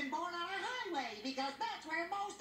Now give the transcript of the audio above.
been born on a highway because that's where most